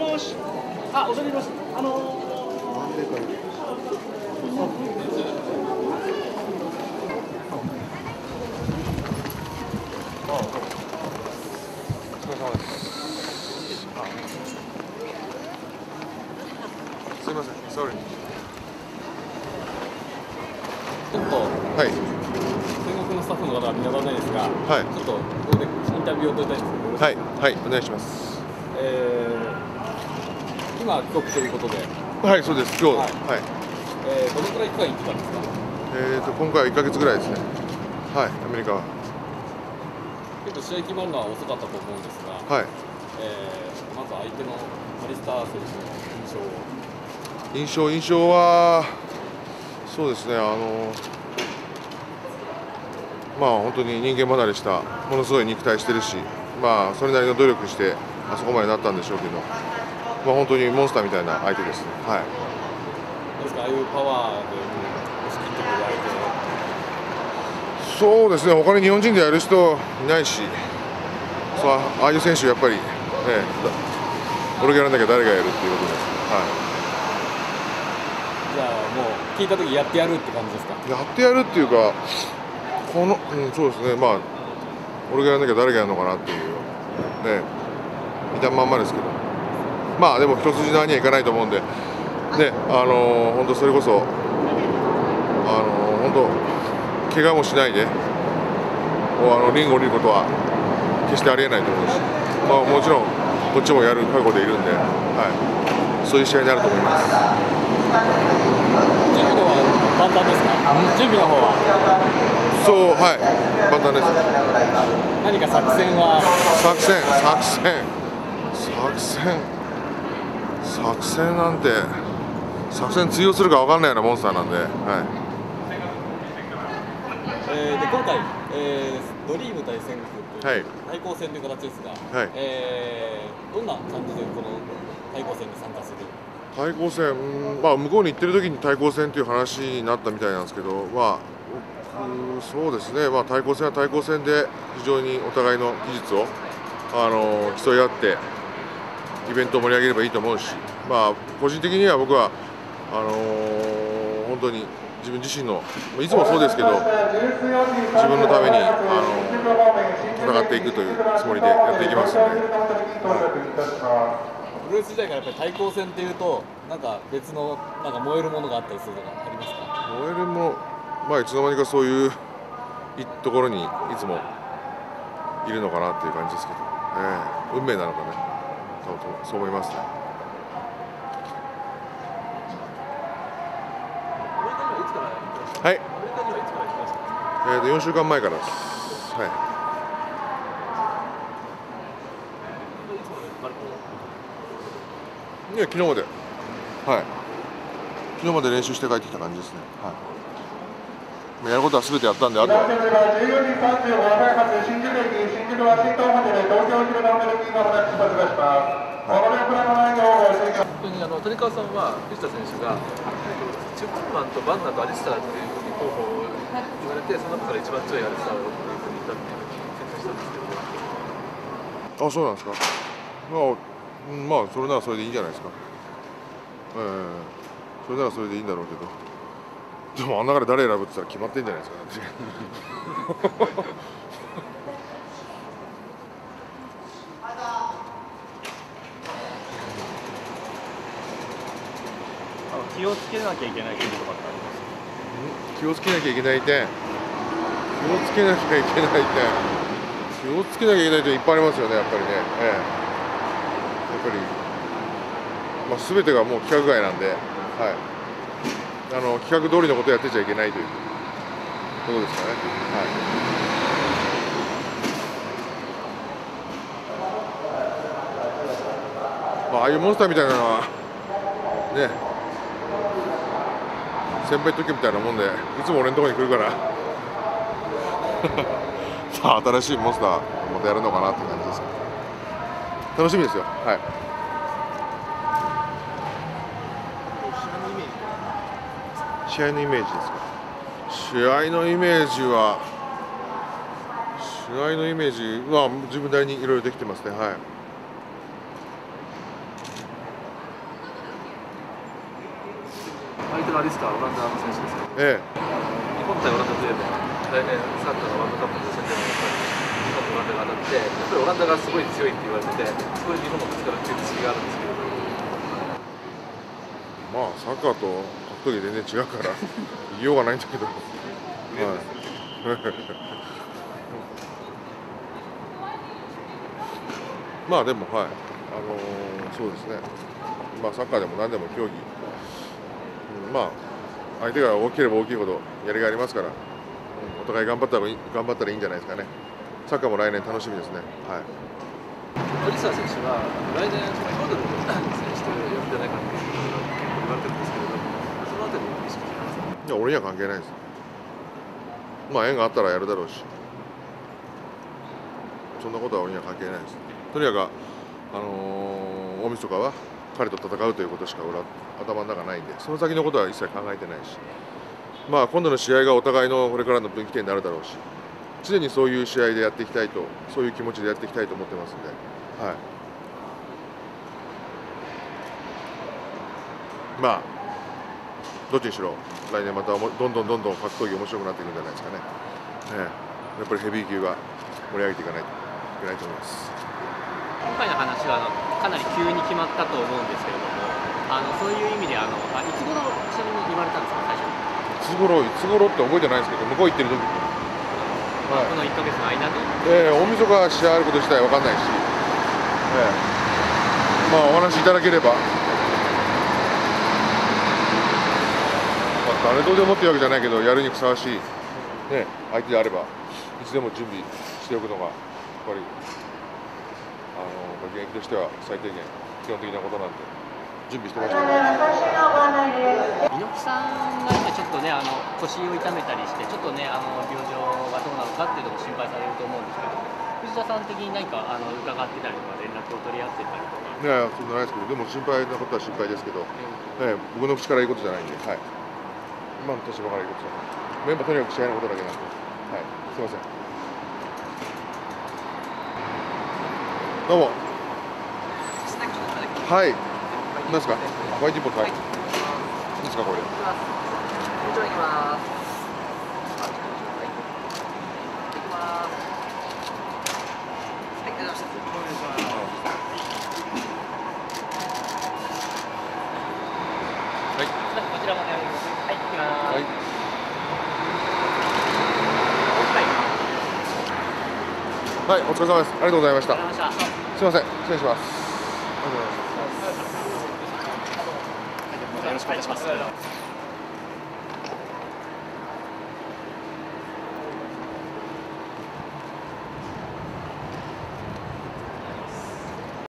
もし。あ、恐れ入ります。あのなんでかお疲れ様です。すいません。Sorry ちょっとはい。戦国のスタッフの方は皆さんないですが、はい。ちょっとここでインタビューを取りたいんですけど、はい。はい。お願いします。えー今帰国ということで、はいそうです今日。ははい。い、えーどのくらい期間行ってたんですか？えーと今回は1ヶ月ぐらいですね。はいアメリカは。結構試合決まるのは遅かったと思うんですが、はい。えーまず相手のマリスター選手の印象を。印象印象はそうですねあのまあ本当に人間離れしたものすごい肉体してるしまあそれなりの努力してあそこまでなったんでしょうけどまあ本当にモンスターみたいな相手ですね。はい。ですか？ああいうパワーで押し切ってくる相手そうですね。他に日本人でやる人いないしそうああいう選手やっぱりね俺がやらなきゃ誰がやるっていうことです、はじゃあもう聞いた時やってやるって感じですか？い、やってやるっていうかこの、うん、そうですね。まあ俺がやらなきゃ誰がやるのかなっていうね。見たまんまですけどまあでも一筋縄にはいかないと思うんで。ねあのー本当それこそあのー本当怪我もしないでこうあのリングを降りることは決してありえないと思うし、まあ、もちろんこっちもやる覚悟でいるんで、はい、そういう試合になると思います。準備の方は簡単ですか？準備の方は？そうはい。簡単です。何か作戦は？作戦作戦。作戦作戦なんて作戦通用するか分かんないようなモンスターなんで、はえーで今回、えードリーム対戦区という、はい。対抗戦という形ですが、はい。えーどんな感じでこの対抗戦に参加する？い、対抗戦、うんまあ、向こうに行ってる時に対抗戦という話になったみたいなんですけど、まあ、うんそうですね、まあ、対抗戦は対抗戦で非常にお互いの技術を、あの競い合ってイベントを盛り上げればいいと思うし、まあ、個人的には僕はあのー本当に自分自身のいつもそうですけど自分のために、あの戦っていくというつもりでやっていきますので、プロレス時代からやっぱり対抗戦っていうとなんか別のなんか燃えるものがあったりするのがありますか？燃えるも、まあ、いつの間にかそういういところにいつもいるのかなっていう感じですけど、ええ運命なのかね多分そう思いますね。はい。えーと4週間前からです。はい。いや昨日まで。はい。昨日まで練習して帰ってきた感じですね。はい。まあやることはすべてやったんで、あとは。14時35分発新宿駅新宿ワシントンホテル東京広島ベルギーまもなく出発いたします。お乗り遅れのないようご注意ください。本当にあの谷川さんは藤田選手が、えっとチュップマンとバンナーとアリスターっていうふうに候補を言われてその中から一番強いアリスターをっていうふうに言ったっていうふうに説明したんですけどあ、そうなんですか。まあ、うんまあ、それならそれでいいんじゃないですか。ええそれならそれでいいんだろうけど。でも、あん中で誰選ぶって言ったら決まってんじゃないですか、私気をつけなきゃいけないこととかってあります気をつけなきゃいけない点。気をつけなきゃいけない点。気をつけなきゃいけない点いっぱいありますよね、やっぱりね。ええやっぱり、まあ、全てがもう規格外なんで、はい。あの規格通りのことをやってちゃいけないということですかね。はい。まあ、ああいうモンスターみたいなのは、ね、先輩特許みたいなもんでいつも俺のところに来るから。さあ新しいモンスターまたやるのかなって感じです。楽しみですよ。はい。試合のイメージですか？試合のイメージは試合のイメージは自分なりにいろいろできてますね。はい。アリスターオランダの選手ですか？ええ。日本対オランダといえば来年サッカーのワールドカップの予選でも日本とオランダが当たってやっぱりオランダがすごい強いって言われててすごい日本のぶつかるっていう意識があるんですけどまあサッカーと格闘技全然違うから 言いようがないんだけど、はい、まあでもはい。あのーそうですね。まあサッカーでも何でも競技、うんまあ相手が大きければ大きいほどやりがいありますから、うんお互い頑張ったらいい頑張ったらいいんじゃないですかね。サッカーも来年楽しみですね。はい。アリスター選手は来年その兄弟の選手と呼ぶんじゃないかとが言われてるんですけれどそのあたりを意識してますか？いや俺には関係ないです。まあ縁があったらやるだろうし。そんなことは俺には関係ないです。とにかくあのー、大晦日は彼と戦うということしか俺は頭の中ないんでその先のことは一切考えてないし。まあ今度の試合がお互いのこれからの分岐点になるだろうし。常にそういう試合でやっていきたいとそういう気持ちでやっていきたいと思ってますんで。はい。まあどっちにしろ来年またどんどんどんどん格闘技面白くなっていくんじゃないですかね、ええ。やっぱりヘビー級が盛り上げていかないといけないと思います。今回の話はあのかなり急に決まったと思うんですけれどもあのそういう意味であのあいつ頃ちなみに言われたんですか最初。に、いつ頃いつ頃って覚えてないですけど向こう行ってる時。にはい。この1か月の間に？ええ大晦日試合あること自体わかんないし、ええ。まあお話しいただければ、まあ、誰とでもっていうわけじゃないけどやるにふさわしい、ね、相手であればいつでも準備しておくのがやっぱりあの現役としては最低限基本的なことなんで準備してましたから。猪木さんが今ちょっとねあの腰を痛めたりしてちょっとねあの病状がどうなのかっていうのも心配されると思うんですけど藤田さん的に何かあの伺ってたりとか連絡を取り合ってたりとかいや、そんなないですけど、でも心配なことは心配ですけど、ええ僕の口から言うことじゃないんで、はい。今の立場から言うことじゃない。メンバーとにかく試合のことだけなんで、はい。すいません。どうも。はい。何ですか？ホワイトボード、はい。いいですか、これ？はい。こちらもねはい行きます、はい。はいはい、お疲れ様です。ありがとうございましたすいません、失礼します。ありがとうございます。よろしくお願いします